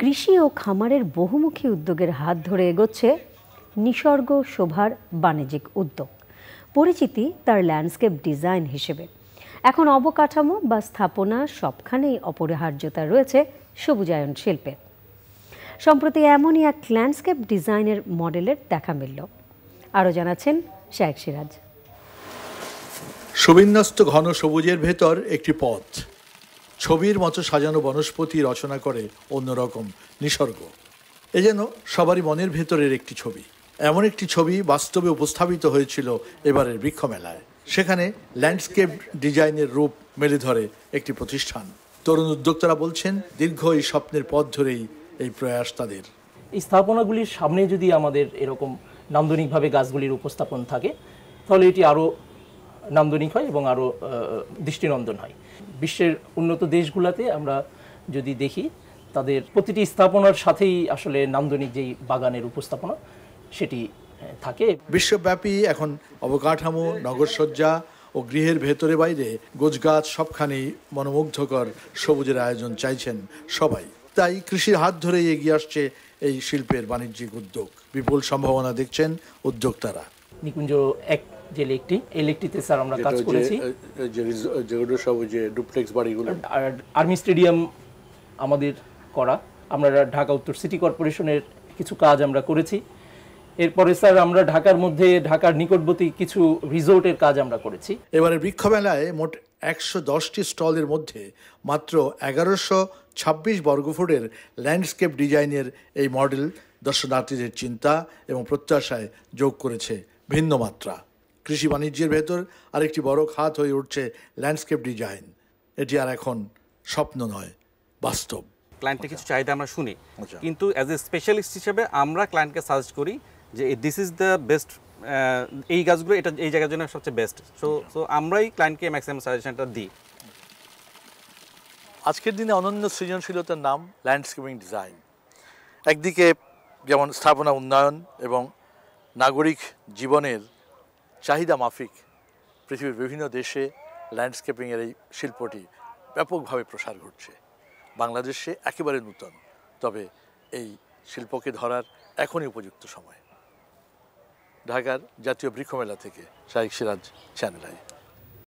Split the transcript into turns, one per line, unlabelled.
কৃষি ও খামারের বহুমুখী উদ্যোগের হাত ধরে এগোচ্ছে নিসর্গ শোভার বাণিজ্যিক উদ্যোগ। পরিচিতি তার ল্যান্ডস্কেপ ডিজাইন হিসেবে। এখন অবকাঠামো বা স্থাপনা সবখানেই অপরিহার্যতা রয়েছে সবুজায়ন শিল্পে। সম্প্রতি এমনই এক ল্যান্ডস্কেপ ডিজাইনের মডেলের দেখা মিলল। আরও জানাচ্ছেন শায়েক সিরাজ।
সুবিন্যস্ত ঘন সবুজের ভেতর একটি পথ। ছবির মতো সাজানো বনস্পতি রচনা করে অন্যরকম নিসর্গ। এ যেন সবারই মনের ভেতরের একটি ছবি। এমন একটি ছবি বাস্তবে উপস্থাপিত হয়েছিল এবারের বৃক্ষমেলায়। সেখানে ল্যান্ডস্কেপ ডিজাইনের রূপ মেলে ধরে একটি প্রতিষ্ঠান। তরুণ উদ্যোক্তারা বলছেন, দীর্ঘ এই স্বপ্নের পথ ধরেই এই প্রয়াস তাদের।
এই স্থাপনাগুলির সামনে যদি আমাদের এরকম নান্দনিকভাবে গাছগুলির উপস্থাপন থাকে, তাহলে এটি আরও নান্দনিক হয় এবং আরও দৃষ্টিনন্দন হয়। বিশ্বের উন্নত দেশগুলোতে আমরা যদি দেখি তাদের প্রতিটি স্থাপনার সাথেই আসলে নান্দনিক যেই বাগানের উপস্থাপনা সেটি থাকে।
বিশ্বব্যাপী এখন অবকাঠামো নগরসজ্জা ও গৃহের ভেতরে বাইরে গোছগাছ সবখানেই মনোমুগ্ধকর সবুজের আয়োজন চাইছেন সবাই। তাই কৃষির হাত ধরেই এগিয়ে আসছে এই শিল্পের বাণিজ্যিক উদ্যোগ। বিপুল সম্ভাবনা দেখছেন উদ্যোক্তারা।
নিকুঞ্জ এক যে লেকটি এই লেকটিতে স্যার আমরা কাজ করেছি।
যেগুলো সব যে ডুপ্লেক্স বাড়িগুলো।
আর আর্মি স্টেডিয়াম আমাদের করা। আমরা ঢাকা উত্তর সিটি কর্পোরেশনের কিছু কাজ আমরা করেছি। এরপরে স্যার আমরা ঢাকার মধ্যে ঢাকার নিকটবর্তী কিছু রিসোর্টের কাজ আমরা করেছি।
এবারে বৃক্ষ মেলায় মোট একশো দশটি স্টলের মধ্যে মাত্র এগারোশো ছাব্বিশ বর্গফুটের ল্যান্ডস্কেপ ডিজাইনের এই মডেল দর্শনার্থীদের চিন্তা এবং প্রত্যাশায় যোগ করেছে ভিন্ন মাত্রা। কৃষি বাণিজ্যের ভেতর আরেকটি বড় খাত হয়ে উঠছে ল্যান্ডস্কেপ ডিজাইন এটি আর এখন স্বপ্ন নয় বাস্তব।
ক্লায়েন্টের কিছু চাহিদা আমরা শুনি।
আচ্ছা।
কিন্তু অ্যাজ এ স্পেশালিস্ট হিসেবে আমরা ক্লায়েন্টকে সাজেস্ট করি যে দিস ইজ দ্য বেস্ট এই গাছগুলো এটা এই জায়গার জন্য সবচেয়ে বেস্ট সো সো আমরাই ক্লায়েন্টকে ম্যাক্সিমাম সাজেশনটা দিই।
আজকের দিনে অনন্য সৃজনশীলতার নাম ল্যান্ডস্কেপিং ডিজাইন একদিকে যেমন স্থাপনা উন্নয়ন এবং নাগরিক জীবনের চাহিদা মাফিক পৃথিবীর বিভিন্ন দেশে ল্যান্ডস্কেপিংয়ের এই শিল্পটি ব্যাপকভাবে প্রসার ঘটছে। বাংলাদেশে একেবারে নূতন, তবে এই শিল্পকে ধরার এখনই উপযুক্ত সময়। ঢাকার জাতীয় বৃক্ষমেলা থেকে শাহিক সিরাজ চ্যানেল